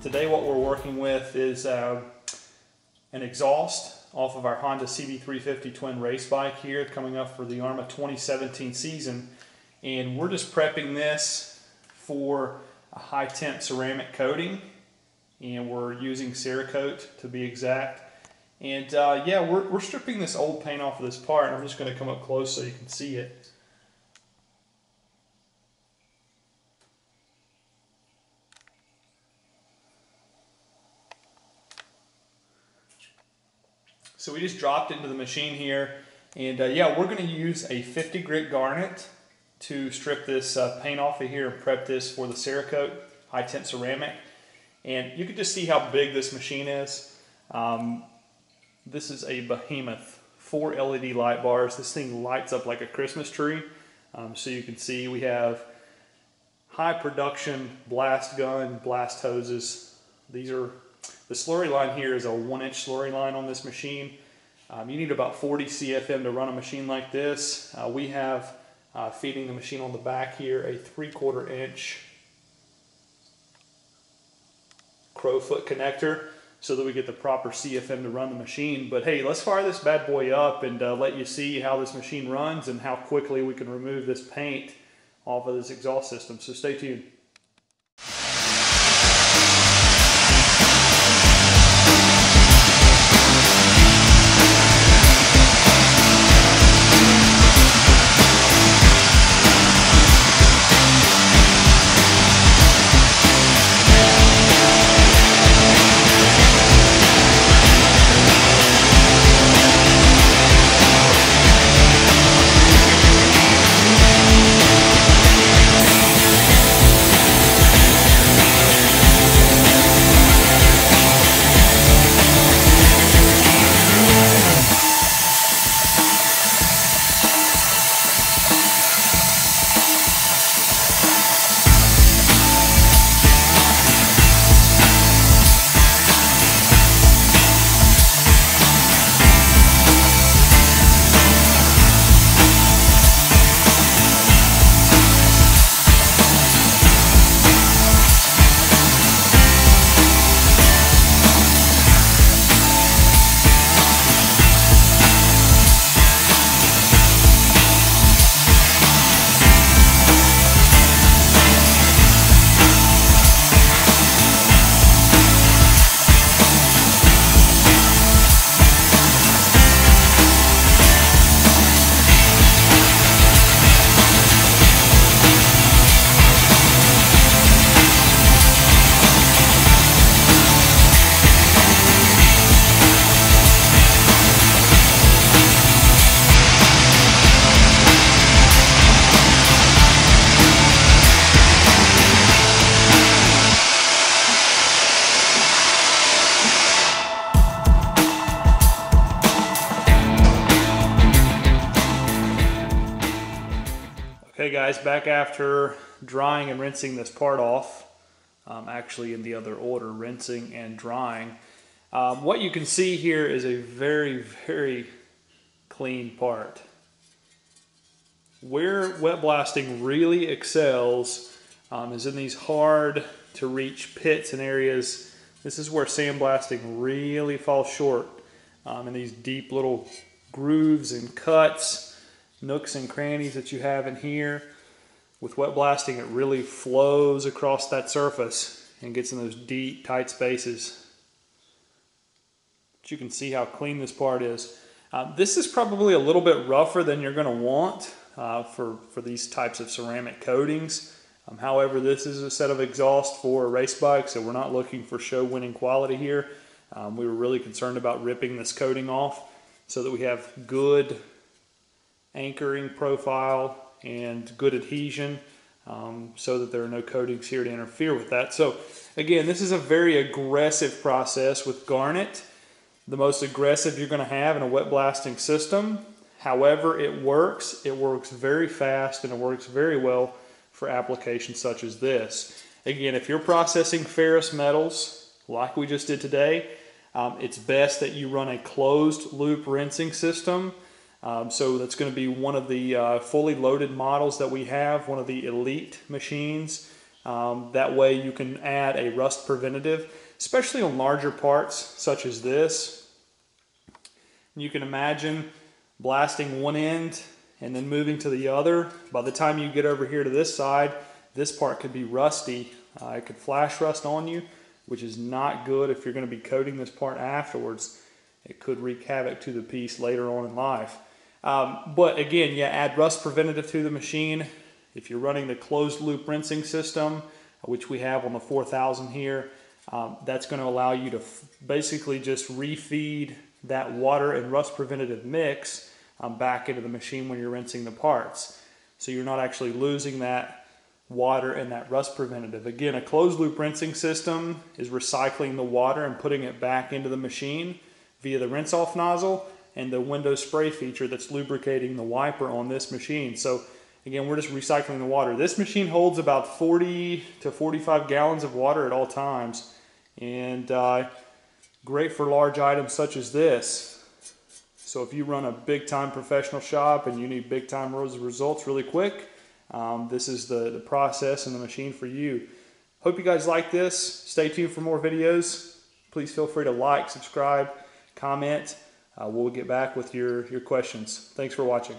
Today what we're working with is uh, an exhaust off of our Honda CB350 twin race bike here coming up for the AHRMA 2017 season. And we're just prepping this for a high temp ceramic coating and we're using Cerakote to be exact. And uh, yeah we're, we're stripping this old paint off of this part and I'm just going to come up close so you can see it So we just dropped into the machine here. And uh, yeah, we're going to use a 50 grit garnet to strip this uh, paint off of here and prep this for the Cerakote high temp ceramic. And you can just see how big this machine is. Um, this is a behemoth, four LED light bars. This thing lights up like a Christmas tree. Um, so you can see we have high production blast gun, blast hoses. These are the slurry line here is a one inch slurry line on this machine. Um, you need about 40 CFM to run a machine like this. Uh, we have uh, feeding the machine on the back here a three quarter inch crowfoot connector so that we get the proper CFM to run the machine. But hey, let's fire this bad boy up and uh, let you see how this machine runs and how quickly we can remove this paint off of this exhaust system. So stay tuned. Guys, back after drying and rinsing this part off, um, actually in the other order, rinsing and drying. Um, what you can see here is a very, very clean part. Where wet blasting really excels um, is in these hard to reach pits and areas. This is where sandblasting really falls short um, in these deep little grooves and cuts nooks and crannies that you have in here. With wet blasting, it really flows across that surface and gets in those deep, tight spaces. But you can see how clean this part is. Uh, this is probably a little bit rougher than you're going to want uh, for, for these types of ceramic coatings. Um, however, this is a set of exhaust for a race bike, so we're not looking for show winning quality here. Um, we were really concerned about ripping this coating off so that we have good anchoring profile and good adhesion um, so that there are no coatings here to interfere with that. So again, this is a very aggressive process with garnet, the most aggressive you're going to have in a wet blasting system. However, it works. It works very fast and it works very well for applications such as this. Again, if you're processing ferrous metals like we just did today, um, it's best that you run a closed loop rinsing system um, so that's going to be one of the uh, fully loaded models that we have, one of the elite machines. Um, that way you can add a rust preventative, especially on larger parts such as this. You can imagine blasting one end and then moving to the other. By the time you get over here to this side, this part could be rusty. Uh, it could flash rust on you, which is not good if you're going to be coating this part afterwards. It could wreak havoc to the piece later on in life. Um, but again, yeah, add rust preventative to the machine. If you're running the closed loop rinsing system, which we have on the 4000 here, um, that's going to allow you to basically just refeed that water and rust preventative mix um, back into the machine when you're rinsing the parts. So you're not actually losing that water and that rust preventative. Again, a closed loop rinsing system is recycling the water and putting it back into the machine via the rinse off nozzle and the window spray feature that's lubricating the wiper on this machine. So again, we're just recycling the water. This machine holds about 40 to 45 gallons of water at all times and uh, great for large items such as this. So if you run a big time professional shop and you need big time results really quick, um, this is the, the process and the machine for you. Hope you guys like this. Stay tuned for more videos. Please feel free to like, subscribe, comment. Uh, we'll get back with your, your questions. Thanks for watching.